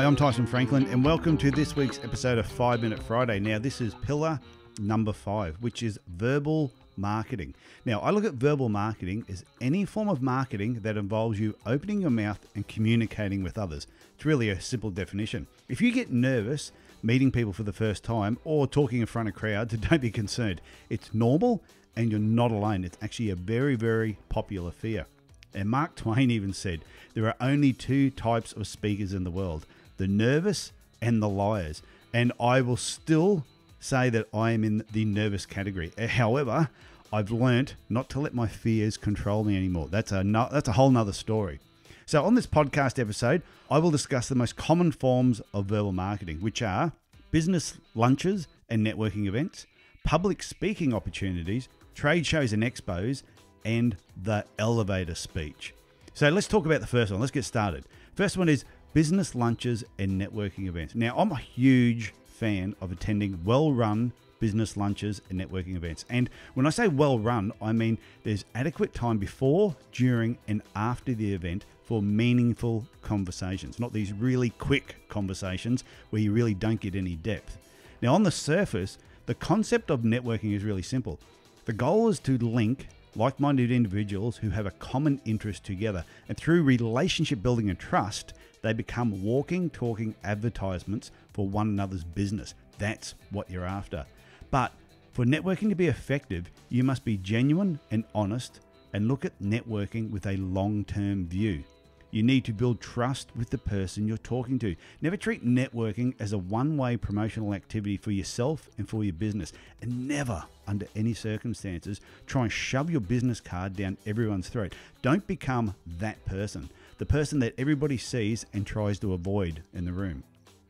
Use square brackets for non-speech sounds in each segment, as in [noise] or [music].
Hi, I'm Tyson Franklin, and welcome to this week's episode of 5 Minute Friday. Now, this is pillar number five, which is verbal marketing. Now, I look at verbal marketing as any form of marketing that involves you opening your mouth and communicating with others. It's really a simple definition. If you get nervous meeting people for the first time or talking in front of crowds, [laughs] don't be concerned. It's normal and you're not alone. It's actually a very, very popular fear. And Mark Twain even said there are only two types of speakers in the world the nervous and the liars. And I will still say that I am in the nervous category. Uh, however, I've learnt not to let my fears control me anymore. That's a no, that's a whole nother story. So on this podcast episode, I will discuss the most common forms of verbal marketing, which are business lunches and networking events, public speaking opportunities, trade shows and expos, and the elevator speech. So let's talk about the first one. Let's get started. First one is business lunches and networking events. Now, I'm a huge fan of attending well run business lunches and networking events. And when I say well run, I mean there's adequate time before, during, and after the event for meaningful conversations, not these really quick conversations where you really don't get any depth. Now, on the surface, the concept of networking is really simple. The goal is to link like minded individuals who have a common interest together, and through relationship building and trust, they become walking, talking advertisements for one another's business. That's what you're after. But for networking to be effective, you must be genuine and honest and look at networking with a long term view. You need to build trust with the person you're talking to. Never treat networking as a one way promotional activity for yourself and for your business. And never, under any circumstances, try and shove your business card down everyone's throat. Don't become that person, the person that everybody sees and tries to avoid in the room.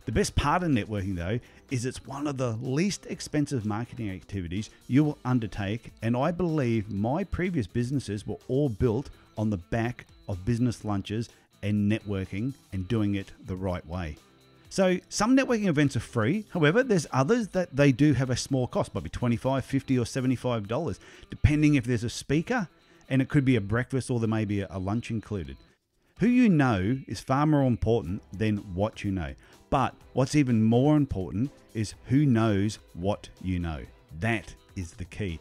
The best part of networking, though, is it's one of the least expensive marketing activities you will undertake. And I believe my previous businesses were all built on the back of business lunches and networking and doing it the right way. So some networking events are free. However, there's others that they do have a small cost, might be 25, 50 or $75, depending if there's a speaker and it could be a breakfast or there may be a lunch included. Who you know is far more important than what you know. But what's even more important is who knows what you know. That is the key.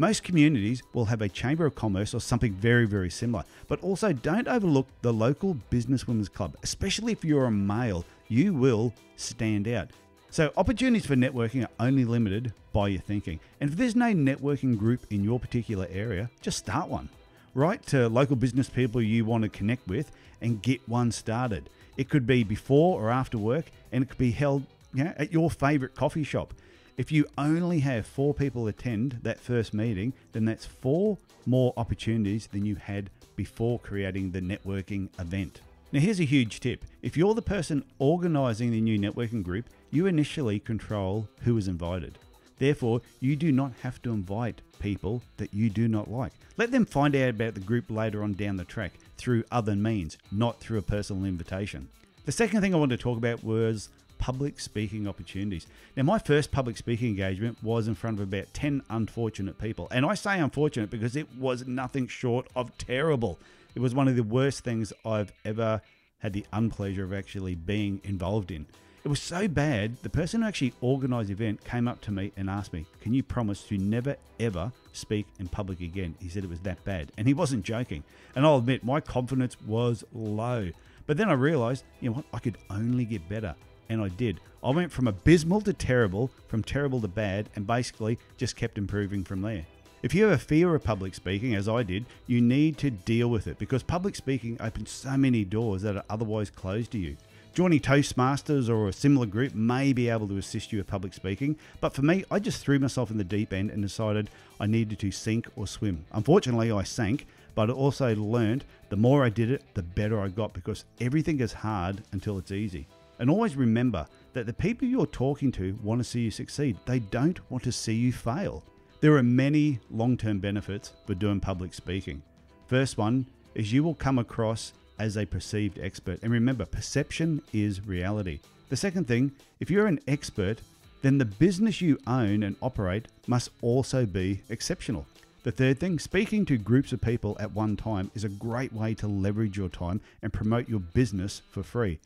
Most communities will have a chamber of commerce or something very, very similar. But also, don't overlook the local businesswomen's club, especially if you're a male. You will stand out. So, opportunities for networking are only limited by your thinking. And if there's no networking group in your particular area, just start one. Write to local business people you want to connect with and get one started. It could be before or after work, and it could be held you know, at your favorite coffee shop. If you only have four people attend that first meeting, then that's four more opportunities than you had before creating the networking event. Now, here's a huge tip if you're the person organizing the new networking group, you initially control who is invited. Therefore, you do not have to invite people that you do not like. Let them find out about the group later on down the track through other means, not through a personal invitation. The second thing I wanted to talk about was public speaking opportunities. Now, my first public speaking engagement was in front of about 10 unfortunate people. And I say unfortunate because it was nothing short of terrible. It was one of the worst things I've ever had the unpleasure of actually being involved in. It was so bad, the person who actually organized the event came up to me and asked me, Can you promise to never ever speak in public again? He said it was that bad. And he wasn't joking. And I'll admit, my confidence was low. But then I realized, you know what, I could only get better and I did. I went from abysmal to terrible, from terrible to bad, and basically just kept improving from there. If you have a fear of public speaking, as I did, you need to deal with it because public speaking opens so many doors that are otherwise closed to you. Joining Toastmasters or a similar group may be able to assist you with public speaking, but for me, I just threw myself in the deep end and decided I needed to sink or swim. Unfortunately, I sank, but I also learned the more I did it, the better I got because everything is hard until it's easy. And always remember that the people you're talking to want to see you succeed. They don't want to see you fail. There are many long term benefits for doing public speaking. First one is you will come across as a perceived expert. And remember, perception is reality. The second thing, if you're an expert, then the business you own and operate must also be exceptional. The third thing, speaking to groups of people at one time is a great way to leverage your time and promote your business for free.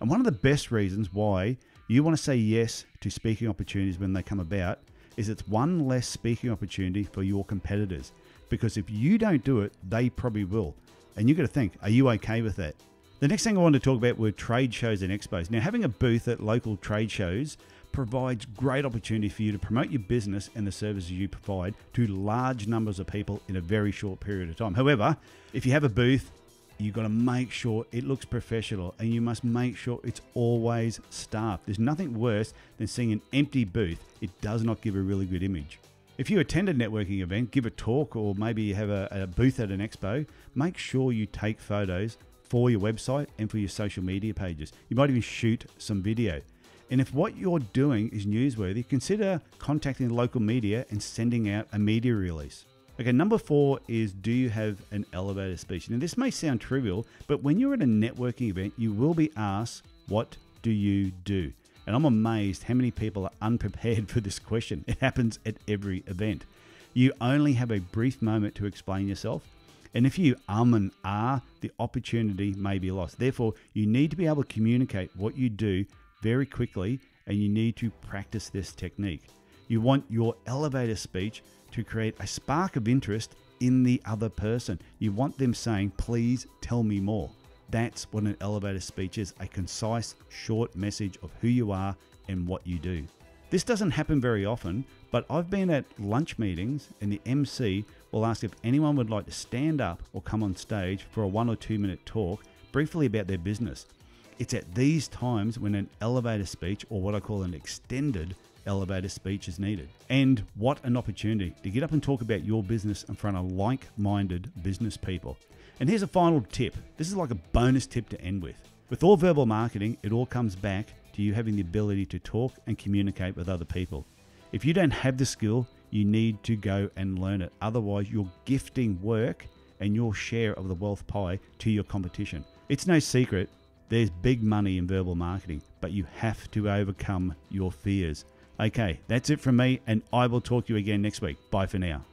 And one of the best reasons why you want to say yes to speaking opportunities when they come about is it's one less speaking opportunity for your competitors. Because if you don't do it, they probably will. And you've got to think, are you okay with that? The next thing I wanted to talk about were trade shows and expos. Now, having a booth at local trade shows provides great opportunity for you to promote your business and the services you provide to large numbers of people in a very short period of time. However, if you have a booth, you've got to make sure it looks professional and you must make sure it's always staffed. There's nothing worse than seeing an empty booth. It does not give a really good image. If you attend a networking event, give a talk, or maybe you have a, a booth at an expo, make sure you take photos for your website and for your social media pages. You might even shoot some video. And if what you're doing is newsworthy, consider contacting the local media and sending out a media release. Okay, number four is do you have an elevator speech? Now, this may sound trivial, but when you're at a networking event, you will be asked, What do you do? And I'm amazed how many people are unprepared [laughs] for this question. It happens at every event. You only have a brief moment to explain yourself. And if you um and ah, the opportunity may be lost. Therefore, you need to be able to communicate what you do very quickly and you need to practice this technique. You want your elevator speech to create a spark of interest in the other person. You want them saying, Please tell me more. That's what an elevator speech is a concise, short message of who you are and what you do. This doesn't happen very often, but I've been at lunch meetings and the MC will ask if anyone would like to stand up or come on stage for a one or two minute talk briefly about their business. It's at these times when an elevator speech, or what I call an extended elevator speech, is needed. And what an opportunity to get up and talk about your business in front of like minded business people. And here's a final tip this is like a bonus tip to end with. With all verbal marketing, it all comes back to you having the ability to talk and communicate with other people. If you don't have the skill, you need to go and learn it. Otherwise, you're gifting work and your share of the wealth pie to your competition. It's no secret there's big money in verbal marketing, but you have to overcome your fears. Okay, that's it from me, and I will talk to you again next week. Bye for now.